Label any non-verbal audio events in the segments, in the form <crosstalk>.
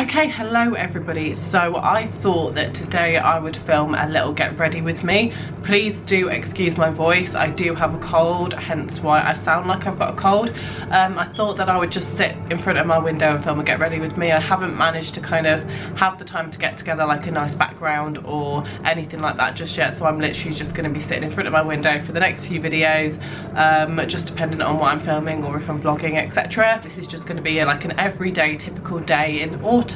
Okay, hello everybody. So I thought that today I would film a little get ready with me. Please do excuse my voice. I do have a cold, hence why I sound like I've got a cold. Um, I thought that I would just sit in front of my window and film a get ready with me. I haven't managed to kind of have the time to get together like a nice background or anything like that just yet. So I'm literally just going to be sitting in front of my window for the next few videos, um, just depending on what I'm filming or if I'm vlogging, etc. This is just going to be like an everyday typical day in autumn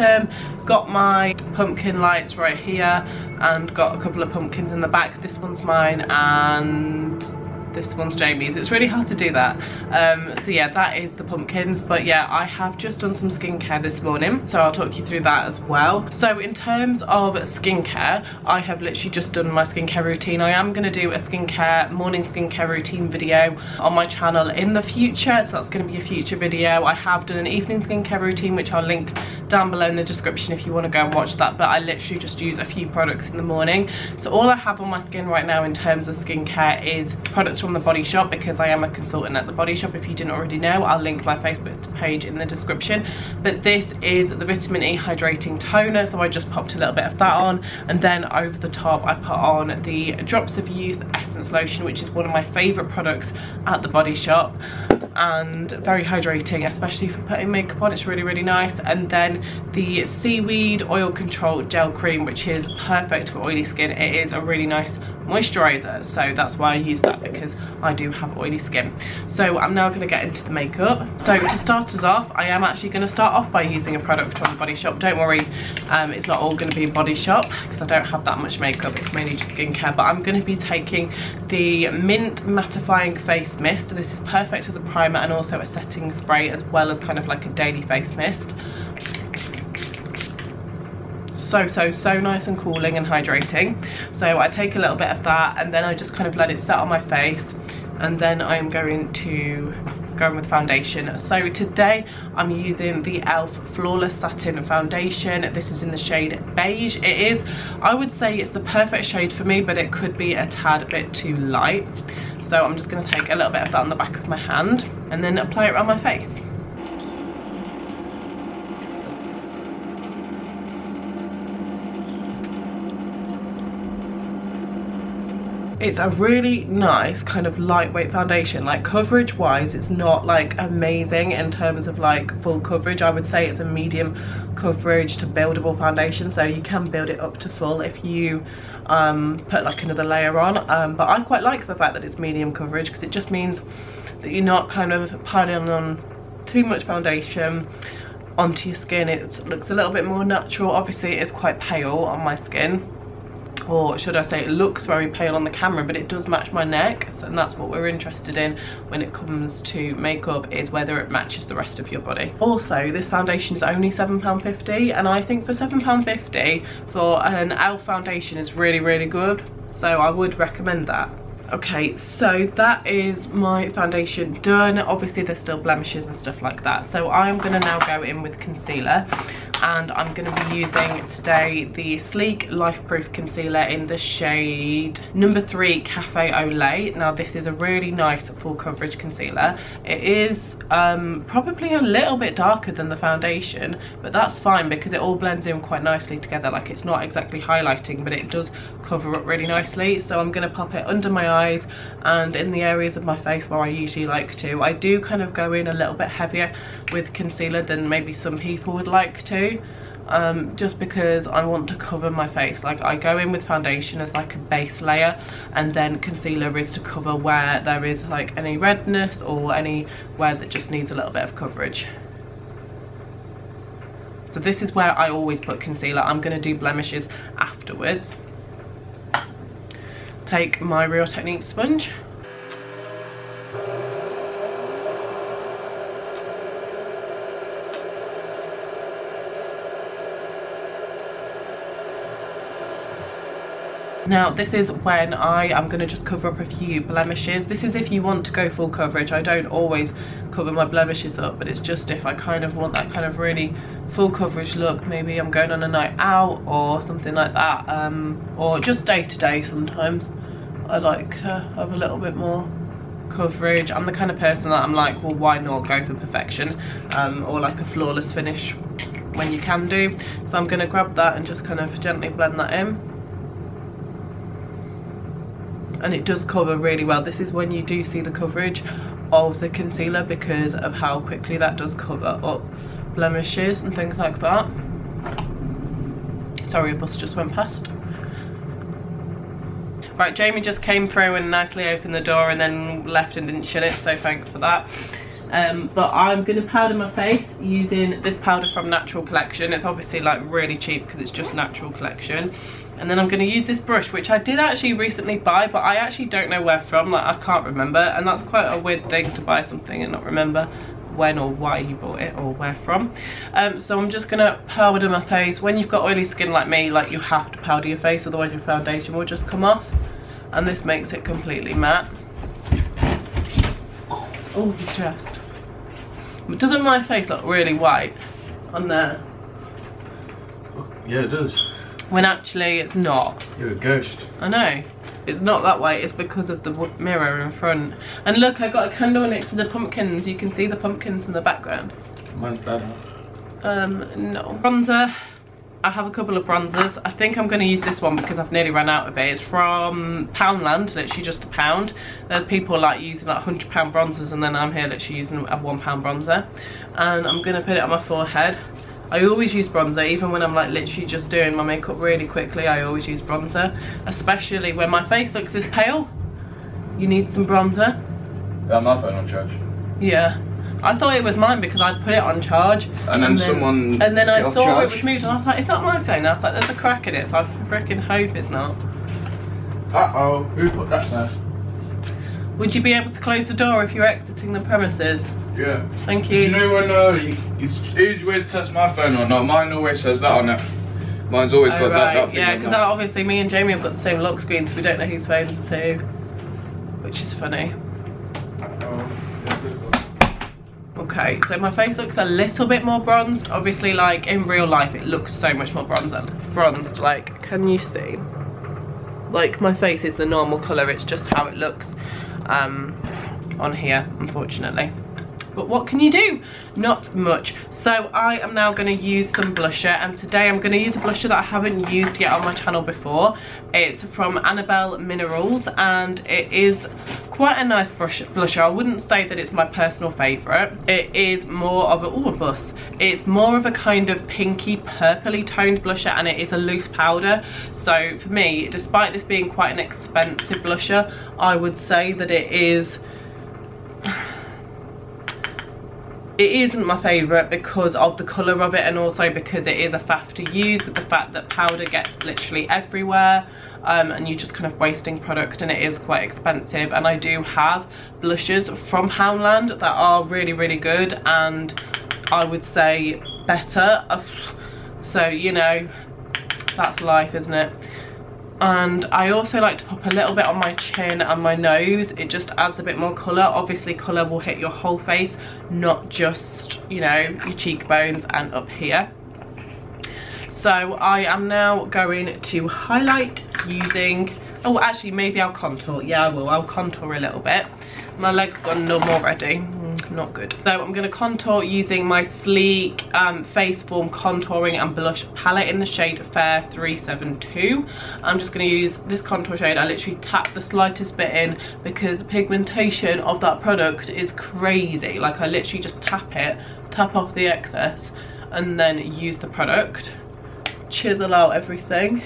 got my pumpkin lights right here and got a couple of pumpkins in the back. This one's mine and this one's Jamie's. It's really hard to do that. Um, so yeah, that is the pumpkins. But yeah, I have just done some skincare this morning. So I'll talk you through that as well. So in terms of skincare, I have literally just done my skincare routine. I am going to do a skincare, morning skincare routine video on my channel in the future. So that's going to be a future video. I have done an evening skincare routine, which I'll link down below in the description if you want to go and watch that. But I literally just use a few products in the morning. So all I have on my skin right now in terms of skincare is products from the Body Shop because I am a consultant at the Body Shop. If you didn't already know, I'll link my Facebook page in the description. But this is the Vitamin E Hydrating Toner, so I just popped a little bit of that on. And then over the top, I put on the Drops of Youth Essence Lotion, which is one of my favourite products at the Body Shop. And very hydrating, especially for putting makeup on. It's really, really nice. And then the Seaweed Oil Control Gel Cream, which is perfect for oily skin. It is a really nice moisturizer. So that's why I use that because I do have oily skin. So I'm now going to get into the makeup. So to start us off I am actually going to start off by using a product from Body Shop. Don't worry um, it's not all going to be Body Shop because I don't have that much makeup. It's mainly just skincare. But I'm going to be taking the Mint Mattifying Face Mist. This is perfect as a primer and also a setting spray as well as kind of like a daily face mist so so so nice and cooling and hydrating. So I take a little bit of that and then I just kind of let it set on my face and then I'm going to go in with foundation. So today I'm using the e.l.f. Flawless Satin Foundation. This is in the shade beige. It is I would say it's the perfect shade for me but it could be a tad bit too light. So I'm just going to take a little bit of that on the back of my hand and then apply it around my face it's a really nice kind of lightweight foundation. Like coverage wise it's not like amazing in terms of like full coverage. I would say it's a medium coverage to buildable foundation so you can build it up to full if you um, put like another layer on. Um, but i quite like the fact that it's medium coverage because it just means that you're not kind of piling on too much foundation onto your skin. It looks a little bit more natural. Obviously it's quite pale on my skin or should I say it looks very pale on the camera but it does match my neck and that's what we're interested in when it comes to makeup is whether it matches the rest of your body. Also this foundation is only £7.50 and I think for £7.50 for an e.l.f. foundation is really really good so I would recommend that. Okay, so that is my foundation done. Obviously there's still blemishes and stuff like that. So I'm gonna now go in with concealer and I'm to be using today the Sleek Life Proof Concealer in the shade number 3 Cafe Au Lait. Now this is a really nice full coverage concealer. It is um, probably a little bit darker than the foundation but that's fine because it all blends in quite nicely together like it's not exactly highlighting but it does cover up really nicely so I'm to pop it under my eyes and in the areas of my face where I usually like to. I do kind of go in a little bit heavier with concealer than maybe some people would like to um, just because I want to cover my face. Like I go in with foundation as like a base layer and then concealer is to cover where there is like any redness or anywhere that just needs a little bit of coverage. So this is where I always put concealer. I'm going to do blemishes afterwards take my Real Technique sponge Now this is when I am going to just cover up a few blemishes. This is if you want to go full coverage. I don't always cover my blemishes up but it's just if I kind of want that kind of really full coverage look. Maybe I'm going on a night out or something like that um, or just day to day sometimes. I like to have a little bit more coverage. I'm the kind of person that I'm like well why not go for perfection um, or like a flawless finish when you can do. So I'm going to grab that and just kind of gently blend that in. And it does cover really well. This is when you do see the coverage of the concealer because of how quickly that does cover up blemishes and things like that. Sorry, a bus just went past. Right, Jamie just came through and nicely opened the door and then left and didn't shut it, so thanks for that. Um, but I'm going to powder my face using this powder from Natural Collection. It's obviously like really cheap because it's just Natural Collection. And then I'm going to use this brush, which I did actually recently buy, but I actually don't know where from, like I can't remember. And that's quite a weird thing to buy something and not remember when or why you bought it or where from. Um, so I'm just gonna powder my face. When you've got oily skin like me, like you have to powder your face, otherwise your foundation will just come off. And this makes it completely matte. Oh, the chest. But doesn't my face look really white on there? Yeah, it does. When actually it's not. You're a ghost. I know. It's not that way, it's because of the mirror in front. And look, I got a candle next to the pumpkins. You can see the pumpkins in the background. Mine's better. Um, no. Bronzer. I have a couple of bronzers. I think I'm going to use this one because I've nearly run out of it. It's from Poundland, literally just a pound. There's people like using like 100 pound bronzers and then I'm here literally using a one pound bronzer. And I'm going to put it on my forehead. I always use bronzer, even when I'm like literally just doing my makeup really quickly, I always use bronzer. Especially when my face looks this pale. You need some bronzer. Yeah, my phone on charge. Yeah. I thought it was mine because I'd put it on charge. And then, someone And then I saw charge. it was moved and I was like, it's not my phone. I was like, there's a crack in it, so I freaking hope it's not. Uh-oh, who put that there? Would you be able to close the door if you're exiting the premises? Yeah. Thank You you. know when uh, you- it's easy way to test my phone or not? Mine always says that on it. Mine's always Oh, got that, that thing Yeah, because obviously me and Jamie have got the same lock screen, so we don't know whose phone it's who, which is funny. Uh-oh. Yeah, good one. Okay, so my face looks a little bit more bronzed. Obviously, like in real life, it looks so much more bronzed. Bronzed, like, can you see? Like my face is the normal colour. It's just how it looks um, on here, unfortunately. But what can you do? Not much. So I am now going to use some blusher and today I'm going to use a blusher that I haven't used yet on my channel before. It's from Annabelle Minerals and it is quite a nice brush, blusher. I wouldn't say that it's my personal favourite. It is more of a, oh a bus. It's more of a kind of pinky purpley toned blusher and it is a loose powder. So for me, despite this being quite an expensive blusher, I would say that it is it isn't my favourite because of the colour of it and also because it is a faff to use with the fact that powder gets literally everywhere um, and you're just kind of wasting product and it is quite expensive. And I do have blushes from Poundland that are really really good and I would say better. So you know that's life isn't it and I also like to pop a little bit on my chin and my nose. It just adds a bit more colour. Obviously colour will hit your whole face not just you know your cheekbones and up here. So I am now going to highlight using oh actually maybe I'll contour. Yeah I will. I'll contour a little bit. My legs gone numb already Mm, not good. So I'm going to contour using my sleek um, face form contouring and blush palette in the shade Fair 372 I'm just going to use this contour shade. I literally tap the slightest bit in because the pigmentation of that product is crazy. Like I literally just tap it tap off the excess and then use the product. Chisel out everything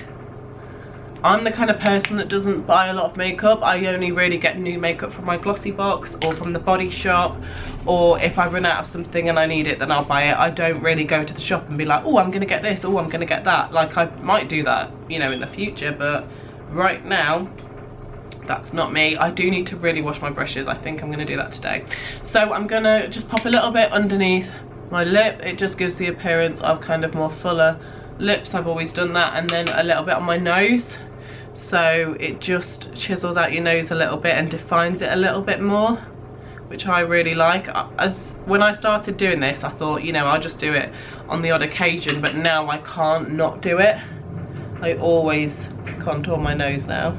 I'm the kind of person that doesn't buy a lot of makeup. I only really get new makeup from my glossy box or from the body shop or if I run out of something and I need it then I'll buy it. I don't really go to the shop and be like oh I'm gonna get this, oh I'm gonna get that. Like I might do that you know in the future but right now that's not me. I do need to really wash my brushes. I think I'm gonna do that today. So I'm gonna just pop a little bit underneath my lip. It just gives the appearance of kind of more fuller lips. I've always done that and then a little bit on my nose so it just chisels out your nose a little bit and defines it a little bit more which I really like. As when I started doing this I thought you know I'll just do it on the odd occasion but now I can't not do it. I always contour my nose now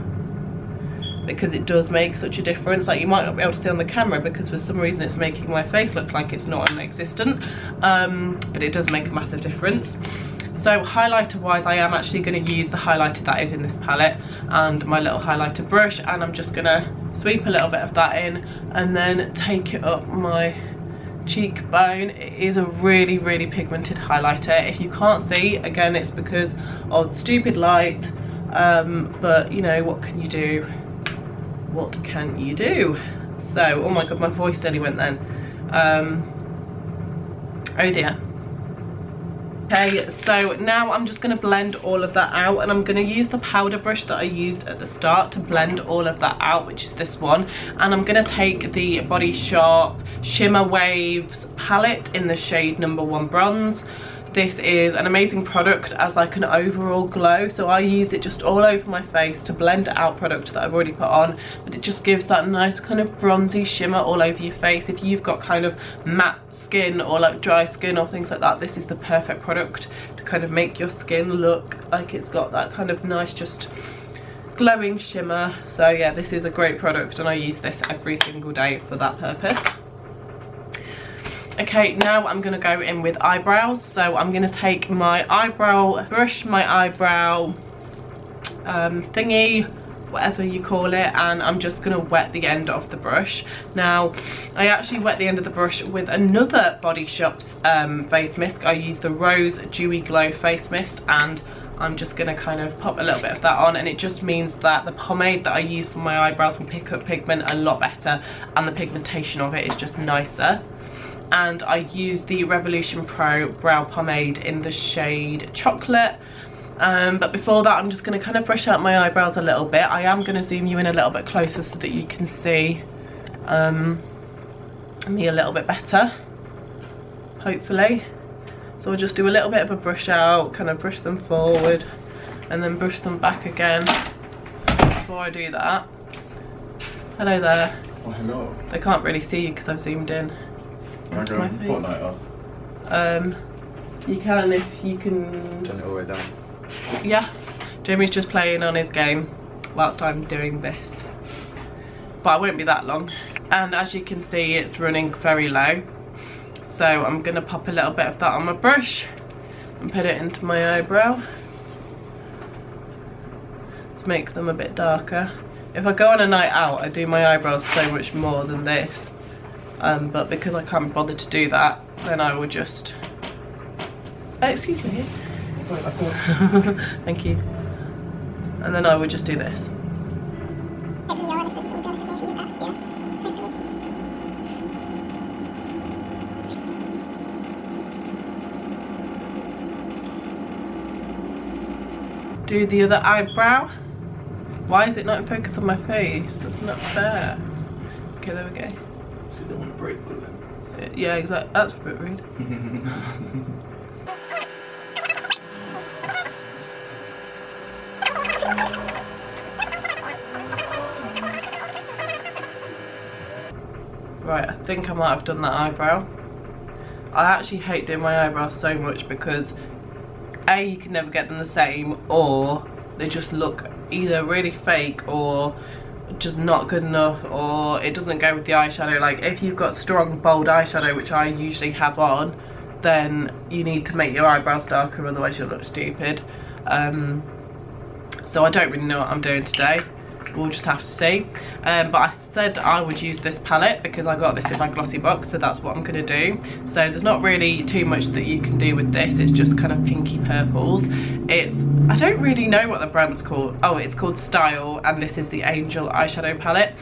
because it does make such a difference. Like you might not be able to see on the camera because for some reason it's making my face look like it's not existent um, but it does make a massive difference so highlighter wise I am actually going to use the highlighter that is in this palette and my little highlighter brush and I'm just going to sweep a little bit of that in and then take it up my cheekbone. It is a really really pigmented highlighter. If you can't see again it's because of stupid light um, but you know what can you do? What can you do? So oh my god my voice nearly went then. Um, oh dear Okay, so now I'm just going to blend all of that out and I'm going to use the powder brush that I used at the start to blend all of that out, which is this one. And I'm going to take the Body Shop Shimmer Waves palette in the shade number one bronze this is an amazing product as like an overall glow. So I use it just all over my face to blend out product that I've already put on but it just gives that nice kind of bronzy shimmer all over your face. If you've got kind of matte skin or like dry skin or things like that this is the perfect product to kind of make your skin look like it's got that kind of nice just glowing shimmer. So yeah this is a great product and I use this every single day for that purpose Okay, now I'm to go in with eyebrows. So I'm to take my eyebrow brush, my eyebrow um, thingy, whatever you call it and I'm just going to wet the end of the brush. Now I actually wet the end of the brush with another Body Shop's um, face mist. I use the Rose Dewy Glow face mist and I'm just going to kind of pop a little bit of that on and it just means that the pomade that I use for my eyebrows will pick up pigment a lot better and the pigmentation of it is just nicer and I use the Revolution Pro Brow Pomade in the shade Chocolate. Um, but before that I'm just going to kind of brush out my eyebrows a little bit. I am going to zoom you in a little bit closer so that you can see um, me a little bit better, hopefully. So I'll just do a little bit of a brush out, kind of brush them forward and then brush them back again before I do that. Hello there. Oh, hello. They can't really see you because I've zoomed in. Can I go Fortnite off? Um, you can if you can... Turn it all the way down. Yeah. Jamie's just playing on his game whilst I'm doing this. But I won't be that long. And as you can see, it's running very low. So I'm going to pop a little bit of that on my brush and put it into my eyebrow to make them a bit darker. If I go on a night out, I do my eyebrows so much more than this um, but because I can't bother to do that then I will just uh, excuse me. <laughs> Thank you. And then I would just do this. Do the other eyebrow. Why is it not in focus on my face? That's not fair. Okay there we go don't want to break the uh, Yeah, exactly. That's a bit rude. right, I think I might have done that eyebrow. I actually hate doing my eyebrows so much because A, you can never get them the same or they just look either really fake or just not good enough or it doesn't go with the eyeshadow. Like if you've got strong bold eyeshadow which I usually have on then you need to make your eyebrows darker otherwise you'll look stupid. Um, so I don't really know what I'm doing today we'll just have to see. Um, but I said I would use this palette because I got this in my glossy box so that's what I'm going to do. So there's not really too much that you can do with this it's just kind of pinky purples. It's I don't really know what the brand's called. Oh it's called Style and this is the Angel eyeshadow palette.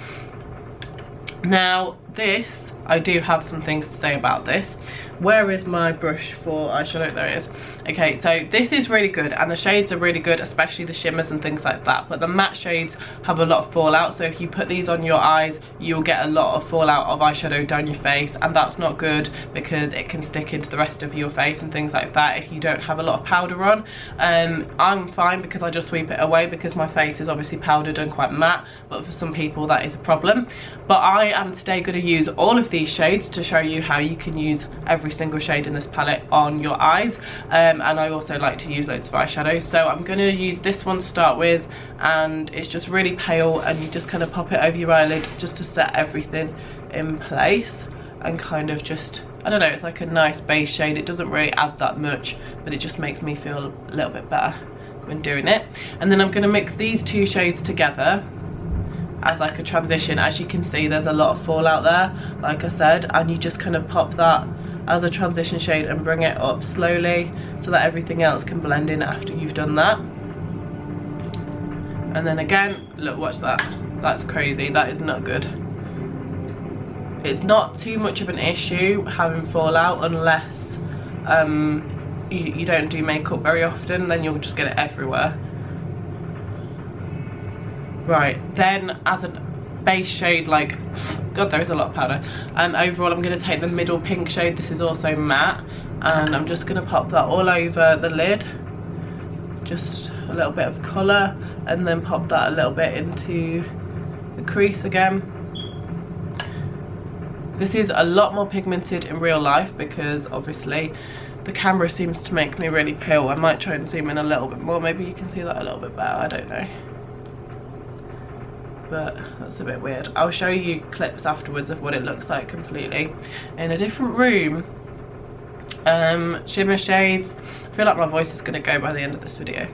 Now this I do have some things to say about this where is my brush for eyeshadow there it is. Okay so this is really good and the shades are really good especially the shimmers and things like that but the matte shades have a lot of fallout so if you put these on your eyes you'll get a lot of fallout of eyeshadow down your face and that's not good because it can stick into the rest of your face and things like that if you don't have a lot of powder on. Um, I'm fine because I just sweep it away because my face is obviously powdered and quite matte but for some people that is a problem. But I am today going to use all of these shades to show you how you can use every every single shade in this palette on your eyes. Um, and I also like to use loads of eyeshadows. So I'm going to use this one to start with and it's just really pale and you just kind of pop it over your eyelid just to set everything in place and kind of just I don't know it's like a nice base shade. It doesn't really add that much but it just makes me feel a little bit better when doing it. And then I'm going to mix these two shades together as like a transition. As you can see there's a lot of fallout there like I said and you just kind of pop that as a transition shade and bring it up slowly so that everything else can blend in after you've done that. And then again look watch that. That's crazy. That is not good. It's not too much of an issue having fallout unless um, you, you don't do makeup very often then you'll just get it everywhere. Right then as a base shade like god there is a lot of powder. And um, overall i'm going to take the middle pink shade. This is also matte. And i'm just going to pop that all over the lid. Just a little bit of colour and then pop that a little bit into the crease again. This is a lot more pigmented in real life because obviously the camera seems to make me really pale. I might try and zoom in a little bit more. Maybe you can see that a little bit better. I don't know but that's a bit weird. I'll show you clips afterwards of what it looks like completely in a different room. Um, shimmer shades. I feel like my voice is going to go by the end of this video.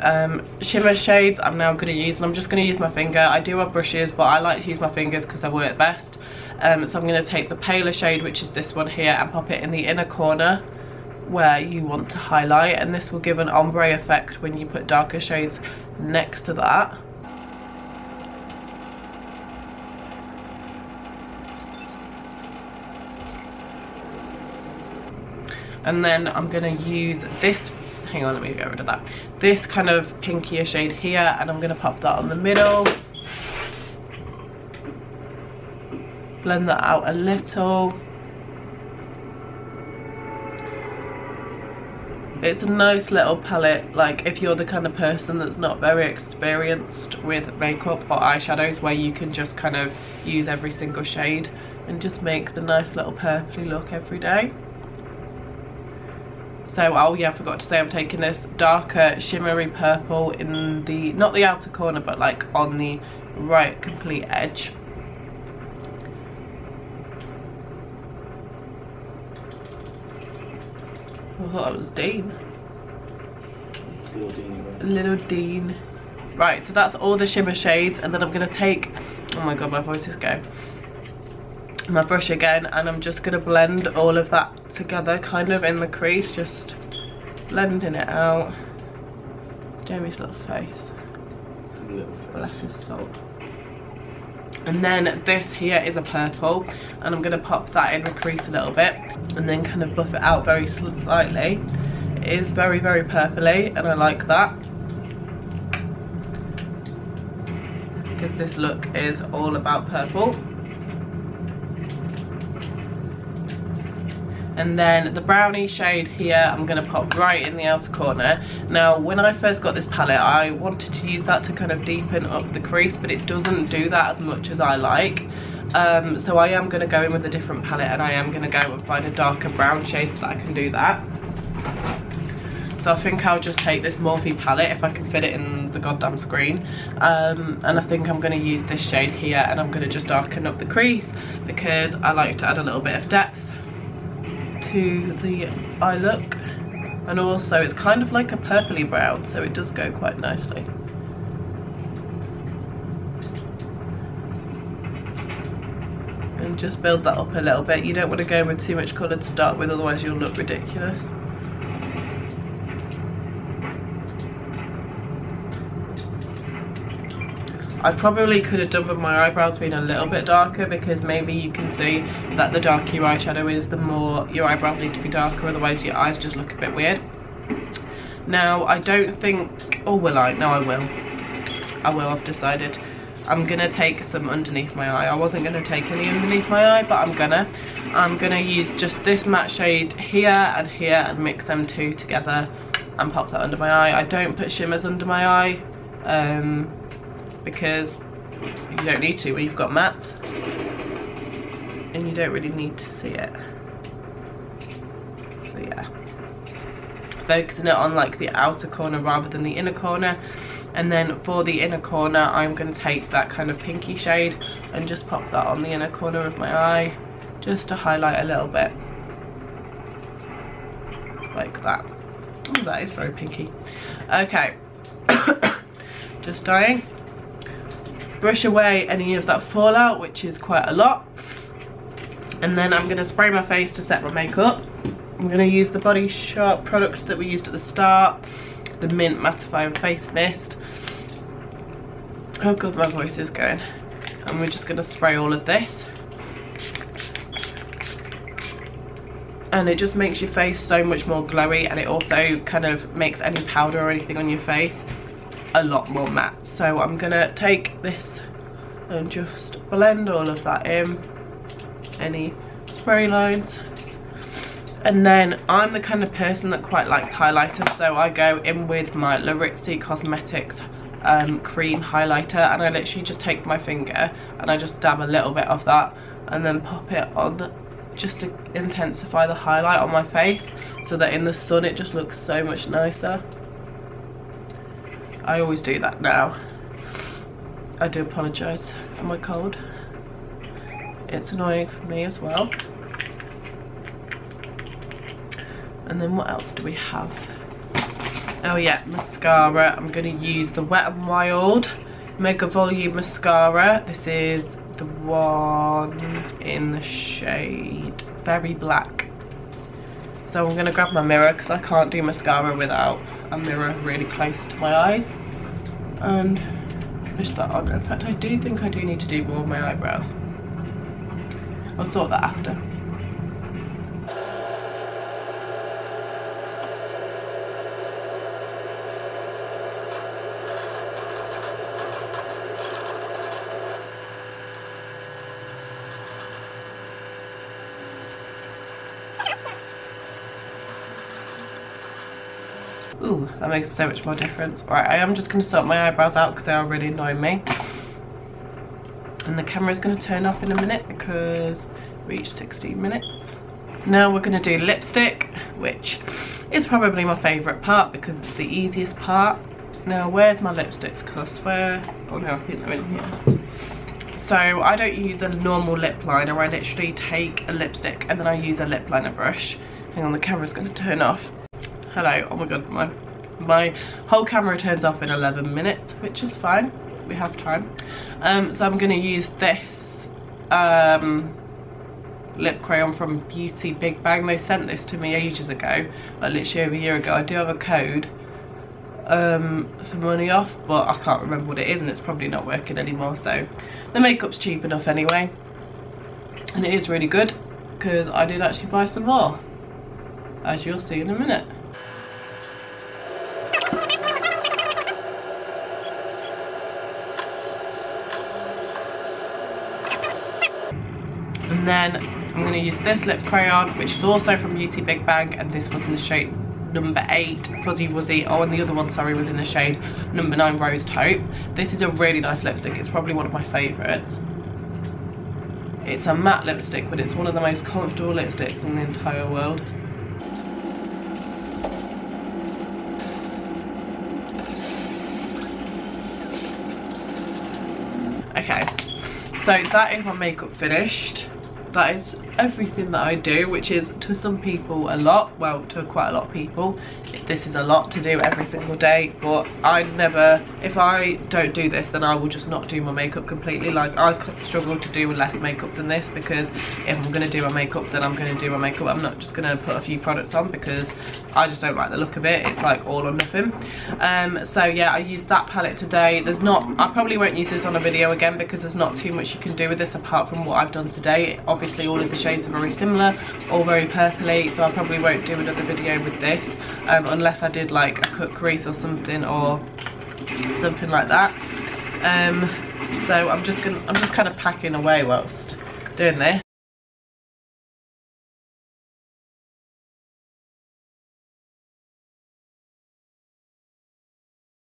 Um, shimmer shades I'm now going to use and I'm just going to use my finger. I do have brushes but I like to use my fingers because they work best. Um, so I'm going to take the paler shade which is this one here and pop it in the inner corner where you want to highlight and this will give an ombre effect when you put darker shades next to that. And then I'm gonna use this hang on let me get rid of that. This kind of pinkier shade here and I'm gonna pop that on the middle. Blend that out a little. It's a nice little palette like if you're the kind of person that's not very experienced with makeup or eyeshadows where you can just kind of use every single shade and just make the nice little purpley look every day so oh yeah I forgot to say I'm taking this darker shimmery purple in the not the outer corner but like on the right complete edge I thought that was Dean. Little Dean. Little Dean. Right, so that's all the shimmer shades and then I'm gonna take, oh my god, my voice is going. My brush again and I'm just gonna blend all of that together kind of in the crease, just blending it out. Jamie's little face. Bless his soul. And then this here is a purple and I'm to pop that in the crease a little bit and then kind of buff it out very slightly. It is very, very purpley and I like that. Because this look is all about purple. And then the brownie shade here I'm going to pop right in the outer corner. Now when I first got this palette I wanted to use that to kind of deepen up the crease but it doesn't do that as much as I like. Um, so I am going to go in with a different palette and I am going to go and find a darker brown shade so that I can do that. So I think I'll just take this Morphe palette if I can fit it in the goddamn screen. Um, and I think I'm going to use this shade here and I'm going to just darken up the crease because I like to add a little bit of depth to the eye look and also it's kind of like a purpley brown so it does go quite nicely. And just build that up a little bit. You don't want to go with too much colour to start with otherwise you'll look ridiculous I probably could have done with my eyebrows being a little bit darker because maybe you can see that the darker your eyeshadow is, the more your eyebrows need to be darker, otherwise your eyes just look a bit weird. Now, I don't think, or will I? No, I will. I will, I've decided. I'm gonna take some underneath my eye. I wasn't gonna take any underneath my eye, but I'm gonna. I'm gonna use just this matte shade here and here and mix them two together and pop that under my eye. I don't put shimmers under my eye. Um, because you don't need to when you've got matte and you don't really need to see it. so yeah. Focusing it on like the outer corner rather than the inner corner. And then for the inner corner I'm going to take that kind of pinky shade and just pop that on the inner corner of my eye just to highlight a little bit. Like that. Oh that is very pinky. Okay. <coughs> Just dying brush away any of that fallout which is quite a lot. And then I'm to spray my face to set my makeup. I'm to use the Body Shop product that we used at the start the Mint Mattifying Face Mist. Oh god my voice is going. And we're just to spray all of this. And it just makes your face so much more glowy and it also kind of makes any powder or anything on your face a lot more matte. So I'm gonna take this and just blend all of that in. Any spray lines. And then I'm the kind of person that quite likes highlighters so I go in with my Laritzy Cosmetics um, cream highlighter and I literally just take my finger and I just dab a little bit of that and then pop it on just to intensify the highlight on my face so that in the sun it just looks so much nicer. I always do that now. I do apologise for my cold. It's annoying for me as well. And then what else do we have? Oh yeah, mascara. I'm going to use the Wet n Wild Mega Volume Mascara. This is the one in the shade Very Black. So I'm going to grab my mirror because I can't do mascara without a mirror really close to my eyes. And push that on. In fact, I do think I do need to do more of my eyebrows. I'll sort that after. Ooh, that makes so much more difference. Right, I am just going to sort my eyebrows out because they are really annoying me. And the camera is going to turn off in a minute because we reached 16 minutes. Now we're going to do lipstick, which is probably my favourite part because it's the easiest part. Now, where's my lipsticks? Because I swear... Oh no, I think they're in here. So I don't use a normal lip liner. I literally take a lipstick and then I use a lip liner brush. Hang on, the camera's going to turn off hello oh my god my my whole camera turns off in 11 minutes which is fine. We have time. Um, so i'm going to use this um, lip crayon from beauty big bang. They sent this to me ages ago like literally over a year ago. I do have a code um, for money off but i can't remember what it is and it's probably not working anymore so the makeup's cheap enough anyway. And it is really good because i did actually buy some more as you'll see in a minute and then I'm going to use this lip crayon which is also from Beauty Big Bang and this was in the shade number 8 Fuzzy Wuzzy, oh and the other one sorry was in the shade number 9 Rose Taupe. This is a really nice lipstick, it's probably one of my favourites. It's a matte lipstick but it's one of the most comfortable lipsticks in the entire world. Okay, so that is my makeup finished that is everything that I do which is to some people a lot well to quite a lot of people this is a lot to do every single day but I never if I don't do this then I will just not do my makeup completely. Like I struggle to do less makeup than this because if I'm gonna do my makeup then I'm gonna do my makeup. I'm not just gonna put a few products on because I just don't like the look of it. It's like all or nothing. Um, so yeah I used that palette today. There's not I probably won't use this on a video again because there's not too much you can do with this apart from what I've done today. Obviously all of the shades are very similar all very purpley so I probably won't do another video with this um, unless I did like a cut crease or something or something like that. Um, so I'm just gonna I'm just kind of packing away whilst doing this